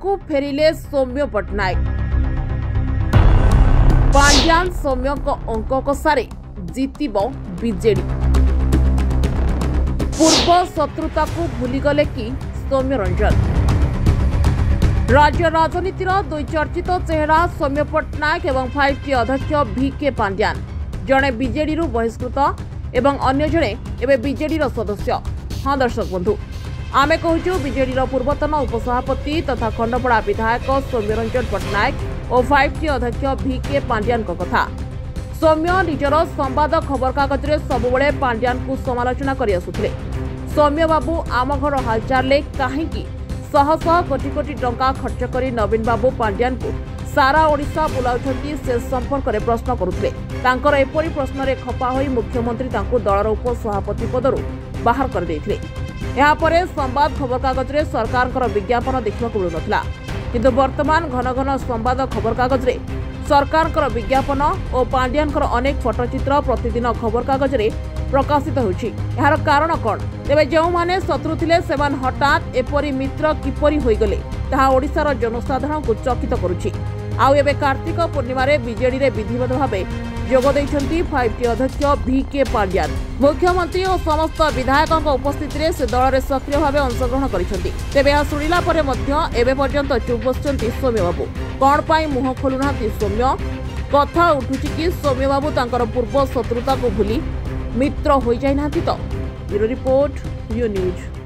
ଘରକୁ ଫେରିଲେ ସୌମ୍ୟ ପଟ୍ଟନାୟକ ପାଣ୍ଡିଆନ ସୌମ୍ୟଙ୍କ ଅଙ୍କ କଷାରେ ଜିତିବ ବିଜେଡି ପୂର୍ବ ଶତ୍ରୁତାକୁ ଭୁଲିଗଲେ କି ସୌମ୍ୟ ରଞ୍ଜନ ରାଜ୍ୟ ରାଜନୀତିର ଦୁଇ ଚର୍ଚ୍ଚିତ ଚେହେରା ସୌମ୍ୟ ପଟ୍ଟନାୟକ ଏବଂ ଫାଇଭ୍ ଟି ଅଧ୍ୟକ୍ଷ ଭି କେ ପାଣ୍ଡିଆନ ଜଣେ ବିଜେଡିରୁ ବହିଷ୍କୃତ ଏବଂ ଅନ୍ୟ ଜଣେ ଏବେ ବିଜେଡିର ସଦସ୍ୟ ହଁ ଦର୍ଶକ ବନ୍ଧୁ आमे कहूँ विजेर पूर्वतन उपसभापति तथा खंडपड़ा विधायक सौम्य रंजन पट्टनायक और फाइव टी अध्यक्ष भिके पांड्यान कथ सौम्य निजर संवाद खबरकगजे सबुले पांड्यान को समालोचना बाबू आम घर हालचाले कहीं शहश कोटी कोटी टा खर्च कर नवीन बाबू पांड्या सारा ओडा बुलाऊ से संपर्क में प्रश्न करुते प्रश्न खपा हो मुख्यमंत्री दलर उपसभापति पदर बाहर कर ଏହାପରେ ସମ୍ବାଦ ଖବରକାଗଜରେ ସରକାରଙ୍କର ବିଜ୍ଞାପନ ଦେଖିବାକୁ ମିଳୁନଥିଲା କିନ୍ତୁ ବର୍ତ୍ତମାନ ଘନ ଘନ ସମ୍ବାଦ ଖବରକାଗଜରେ ସରକାରଙ୍କର ବିଜ୍ଞାପନ ଓ ପାଣ୍ଡିଆନଙ୍କର ଅନେକ ଫଟୋଚିତ୍ର ପ୍ରତିଦିନ ଖବରକାଗଜରେ ପ୍ରକାଶିତ ହେଉଛି ଏହାର କାରଣ କ'ଣ ତେବେ ଯେଉଁମାନେ ଶତ୍ରୁ ଥିଲେ ସେମାନେ ହଠାତ୍ ଏପରି ମିତ୍ର କିପରି ହୋଇଗଲେ ତାହା ଓଡ଼ିଶାର ଜନସାଧାରଣଙ୍କୁ ଚକିତ କରୁଛି ଆଉ ଏବେ କାର୍ତ୍ତିକ ପୂର୍ଣ୍ଣିମାରେ ବିଜେଡିରେ ବିଧିବଦ୍ଧ ଭାବେ যোগ দিয়েছেন ফাইভ টি অধ্যক্ষ ভি কে পাণ্ডিয়ান মুখ্যমন্ত্রী ও সমস্ত বিধায়ক উপস্থিতি সে দলের সক্রিয় ভাবে অংশগ্রহণ করেছেন তেমনি শুণিলা পরে এবে পর্যন্ত চুপ বসছেন সৌম্যবাবু কণ পাই মুহ খোলু না সৌম্য কথা উঠুছি কি সৌম্যবাবু তাঁর পূর্ব শত্রুতা ভুলি মিত্র হয়ে যাই না তো ব্যুরো রিপোর্ট ইউ নিউজ